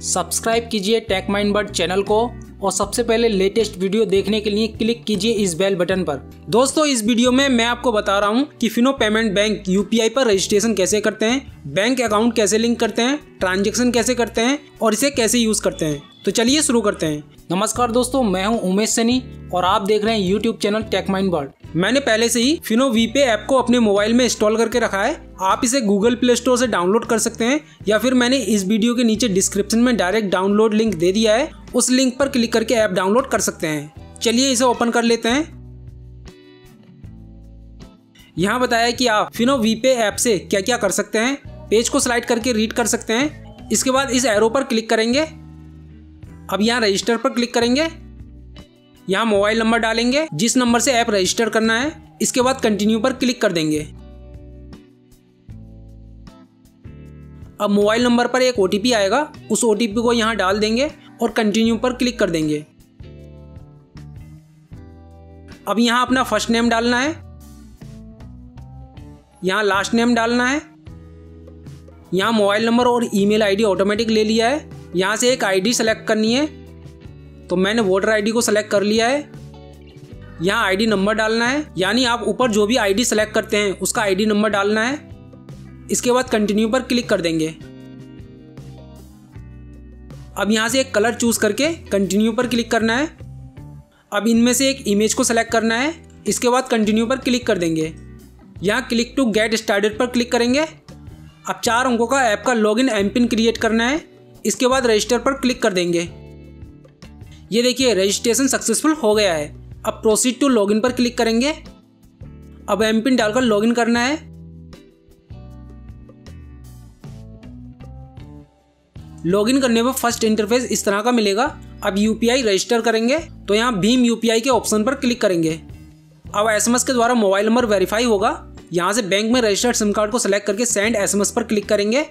Subscribe कीजिए take mind bird channel को और सबसे पहले लेटेस्ट वीडियो देखने के लिए क्लिक कीजिए इस बेल बटन पर। दोस्तों, इस वीडियो में मैं आपको बता रहा हूँ कि फिनो पेमेंट बैंक यूपीआई पर रजिस्ट्रेशन कैसे करते हैं, बैंक अकाउंट कैसे लिंक करते हैं, ट्रांजेक्शन कैसे करते हैं और इसे कैसे यूज़ करते हैं। तो चलिए शुरू करते हैं। नमस्कार दोस्तों, मैं हूँ उमेश सनी और आप देख रहे हैं YouTube channel tech mind bird मैंने पहले से ही फिनो वीपे ऐप को अपने मोबाइल में इंस्टॉल करके रखा है। आप इसे गूगल प्ले स्टोर से डाउनलोड कर सकते हैं या फिर मैंने इस वीडियो के नीचे डिस्क्रिप्शन में डायरेक्ट डाउनलोड लिंक दे दिया है, उस लिंक पर क्लिक करके ऐप डाउनलोड कर सकते हैं। चलिए इसे ओपन कर लेते हैं। यहाँ बताया कि आप फिनो वीपे ऐप से क्या क्या कर सकते हैं। पेज को स्लाइड करके रीड कर सकते हैं। इसके बाद इस एरो पर क्लिक करेंगे। अब यहाँ रजिस्टर पर क्लिक करेंगे। यहाँ मोबाइल नंबर डालेंगे, जिस नंबर से ऐप रजिस्टर करना है, इसके बाद कंटिन्यू पर क्लिक कर देंगे। अब मोबाइल नंबर पर एक ओ आएगा, उस ओ को यहाँ डाल देंगे और कंटिन्यू पर क्लिक कर देंगे। अब यहाँ अपना फ़र्स्ट नेम डालना है। यहाँ लास्ट नेम डालना है। यहाँ मोबाइल नंबर और ईमेल आईडी ऑटोमेटिक ले लिया है। यहाँ से एक आईडी सेलेक्ट करनी है। तो मैंने वोटर आईडी को सेलेक्ट कर लिया है। यहाँ आईडी नंबर डालना है। यानी आप ऊपर जो भी आईडी सेलेक्ट करते हैं, उसका आईडी नंबर डालना है। इसके बाद कंटिन्यू पर क्लिक कर देंगे। अब यहाँ से एक कलर चूज़ करके कंटिन्यू पर क्लिक करना है। अब इनमें से एक इमेज को सेलेक्ट करना है। इसके बाद कंटिन्यू पर क्लिक कर देंगे। यहाँ क्लिक टू गेट स्टार्टेड पर क्लिक करेंगे। अब चार अंकों का ऐप का लॉगिन एम पिन क्रिएट करना है। इसके बाद रजिस्टर पर क्लिक कर देंगे। ये देखिए रजिस्ट्रेशन सक्सेसफुल हो गया है। अब प्रोसीड टू लॉगिन पर क्लिक करेंगे। अब एम पिन डालकर लॉगिन करना है। लॉगिन करने पर फ़र्स्ट इंटरफेस इस तरह का मिलेगा। अब यूपीआई रजिस्टर करेंगे। तो यहाँ भीम यूपीआई के ऑप्शन पर क्लिक करेंगे। अब एसएमएस के द्वारा मोबाइल नंबर वेरीफाई होगा। यहाँ से बैंक में रजिस्टर्ड सिम कार्ड को सिलेक्ट करके सेंड एसएमएस पर क्लिक करेंगे।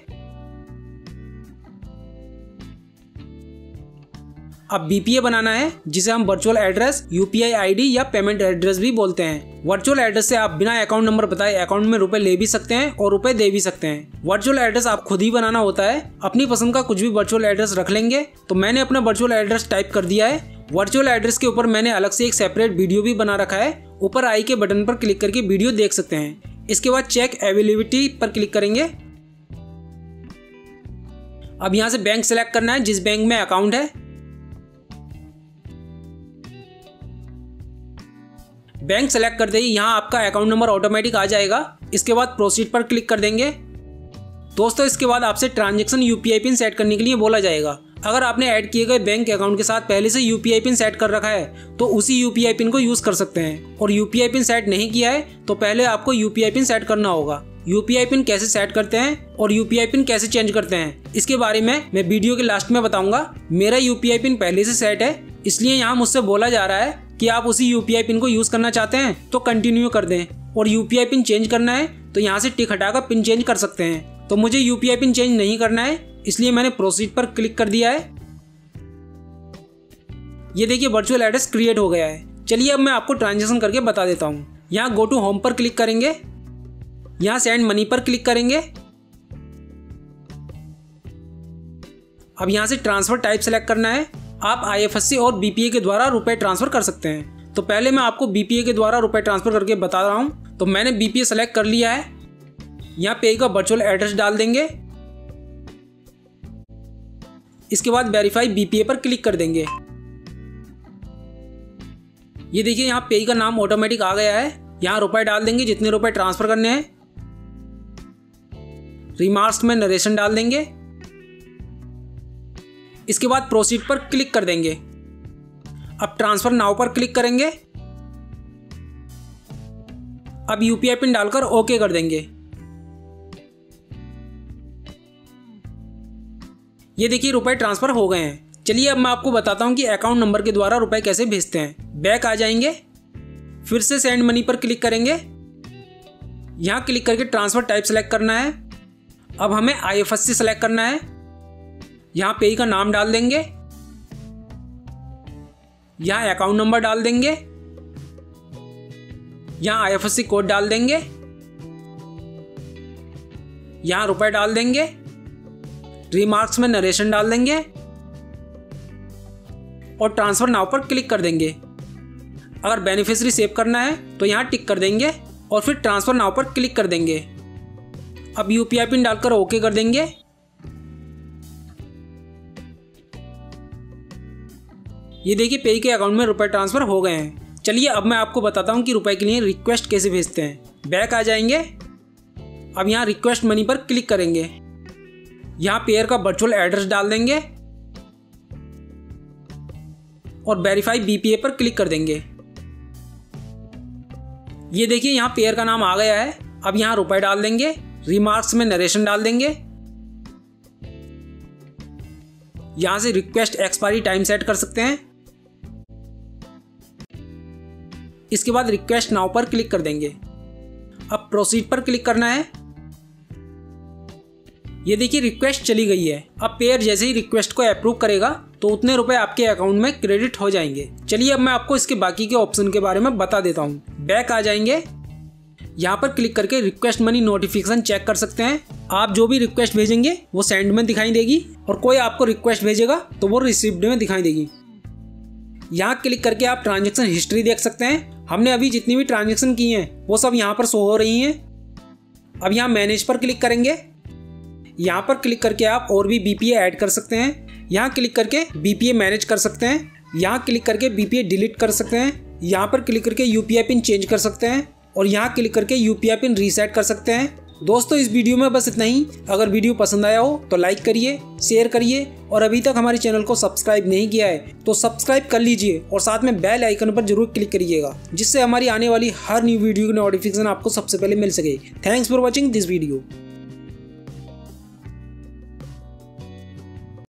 अब बीपीए बनाना है, जिसे हम वर्चुअल एड्रेस यूपीआई आईडी या पेमेंट एड्रेस भी बोलते हैं। वर्चुअल एड्रेस से आप बिना अकाउंट नंबर बताए अकाउंट में रुपए ले भी सकते हैं और रुपए दे भी सकते हैं। वर्चुअल एड्रेस आप खुद ही बनाना होता है। अपनी पसंद का कुछ भी वर्चुअल एड्रेस रख लेंगे तो मैंने अपना वर्चुअल एड्रेस टाइप कर दिया है। वर्चुअल एड्रेस के ऊपर मैंने अलग से एक सेपरेट वीडियो भी बना रखा है। ऊपर आई के बटन पर क्लिक करके वीडियो देख सकते हैं। इसके बाद चेक अवेलेबिलिटी पर क्लिक करेंगे। अब यहाँ से बैंक सेलेक्ट करना है, जिस बैंक में अकाउंट है। बैंक सेलेक्ट करते ही यहाँ आपका अकाउंट नंबर ऑटोमेटिक आ जाएगा। इसके बाद प्रोसीड पर क्लिक कर देंगे। दोस्तों, इसके बाद आपसे ट्रांजेक्शन यूपीआई पिन सेट करने के लिए बोला जाएगा। अगर आपने ऐड किए गए बैंक अकाउंट के साथ पहले से यूपीआई पिन सेट कर रखा है तो उसी यूपीआई पिन को यूज़ कर सकते हैं। और यूपीआई पिन सेट नहीं किया है तो पहले आपको यूपीआई पिन सेट करना होगा। यूपीआई पिन कैसे सेट करते हैं और यूपीआई पिन कैसे चेंज करते हैं, इसके बारे में मैं वीडियो के लास्ट में बताऊँगा। मेरा यूपीआई पिन पहले से सेट है, इसलिए यहाँ मुझसे बोला जा रहा है कि आप उसी यूपीआई पिन को यूज़ करना चाहते हैं तो कंटिन्यू कर दें। और यूपीआई पिन चेंज करना है तो यहाँ से टिक हटाकर पिन चेंज कर सकते हैं। तो मुझे यूपीआई पिन चेंज नहीं करना है, इसलिए मैंने प्रोसीड पर क्लिक कर दिया है। ये देखिए वर्चुअल एड्रेस क्रिएट हो गया है। चलिए अब मैं आपको ट्रांजेक्शन करके बता देता हूँ। यहाँ गो टू होम पर क्लिक करेंगे। यहाँ सेंड मनी पर क्लिक करेंगे। अब यहाँ से ट्रांसफ़र टाइप सेलेक्ट करना है। आप आईएफएससी और बीपीए के द्वारा रुपए ट्रांसफ़र कर सकते हैं। तो पहले मैं आपको बीपीए के द्वारा रुपए ट्रांसफ़र करके बता रहा हूँ। तो मैंने बीपीए सेलेक्ट कर लिया है। यहाँ पे का वर्चुअल एड्रेस डाल देंगे। इसके बाद वेरीफाई बीपीए पर क्लिक कर देंगे। ये देखिए यहाँ पे का नाम ऑटोमेटिक आ गया है। यहाँ रुपए डाल देंगे जितने रुपए ट्रांसफ़र करने हैं। रिमार्क्स में नरेशन डाल देंगे। इसके बाद प्रोसीड पर क्लिक कर देंगे। अब ट्रांसफ़र नाउ पर क्लिक करेंगे। अब यूपीआई पिन डालकर ओके कर देंगे। ये देखिए रुपए ट्रांसफ़र हो गए हैं। चलिए अब मैं आपको बताता हूँ कि अकाउंट नंबर के द्वारा रुपए कैसे भेजते हैं। बैक आ जाएँगे। फिर से सेंड मनी पर क्लिक करेंगे। यहाँ क्लिक करके ट्रांसफ़र टाइप सेलेक्ट करना है। अब हमें I F S C select करना है। यहाँ पे का नाम डाल देंगे। यहाँ अकाउंट नंबर डाल देंगे। यहाँ आई कोड डाल देंगे। यहाँ रुपए डाल देंगे। रिमार्क्स में नरेशन डाल देंगे। और ट्रांसफ़र नाव पर क्लिक कर देंगे। अगर बेनिफिशरी सेव करना है तो यहाँ टिक कर देंगे और फिर ट्रांसफ़र नाव पर क्लिक कर देंगे। अब यूपीआई पिन डालकर ओके कर देंगे। ये देखिए पे के अकाउंट में रुपए ट्रांसफ़र हो गए हैं। चलिए अब मैं आपको बताता हूँ कि रुपए के लिए रिक्वेस्ट कैसे भेजते हैं। बैक आ जाएँगे। अब यहाँ रिक्वेस्ट मनी पर क्लिक करेंगे। यहाँ पेयर का वर्चुअल एड्रेस डाल देंगे। और वेरीफाई बीपीए पर क्लिक कर देंगे। ये देखिए यहाँ पेयर का नाम आ गया है। अब यहाँ रुपए डाल देंगे। रिमार्क्स में नरेशन डाल देंगे। यहाँ से रिक्वेस्ट एक्सपायरी टाइम सेट कर सकते हैं। इसके बाद रिक्वेस्ट नाउ पर क्लिक कर देंगे। अब प्रोसीड पर क्लिक करना है। ये देखिए रिक्वेस्ट चली गई है। अब पेयर जैसे ही रिक्वेस्ट को अप्रूव करेगा तो उतने रुपए आपके अकाउंट में क्रेडिट हो जाएँगे। चलिए अब मैं आपको इसके बाकी के ऑप्शन के बारे में बता देता हूँ। बैक आ जाएँगे। यहाँ पर क्लिक करके रिक्वेस्ट मनी नोटिफिकेशन चेक कर सकते हैं। आप जो भी रिक्वेस्ट भेजेंगे, वो सेंड में दिखाई देगी। और कोई आपको रिक्वेस्ट भेजेगा तो वो रिसिप्ड में दिखाई देगी। यहाँ क्लिक करके आप ट्रांजेक्शन हिस्ट्री देख सकते हैं। हमने अभी जितनी भी ट्रांजेक्शन की हैं, वो सब यहाँ पर शो हो रही हैं। अब यहाँ मैनेज पर क्लिक करेंगे। यहाँ पर क्लिक करके आप और भी बी पी ऐड कर सकते हैं। यहाँ क्लिक करके बी पी मैनेज कर सकते हैं। यहाँ क्लिक करके बी पी डिलीट कर सकते हैं। यहाँ पर क्लिक करके U P I PIN change कर सकते हैं। और यहाँ क्लिक करके U P I PIN reset कर सकते हैं। दोस्तों, इस वीडियो में बस इतना ही। अगर वीडियो पसंद आया हो तो लाइक करिए शेयर करिए, और अभी तक हमारे चैनल को सब्सक्राइब नहीं किया है तो सब्सक्राइब कर लीजिए, और साथ में बेल आइकन पर ज़रूर क्लिक करिएगा, जिससे हमारी आने वाली हर न्यू वीडियो की नोटिफिकेशन आपको सबसे पहले मिल सके। Thanks for watching this video